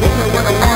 Hit what I want.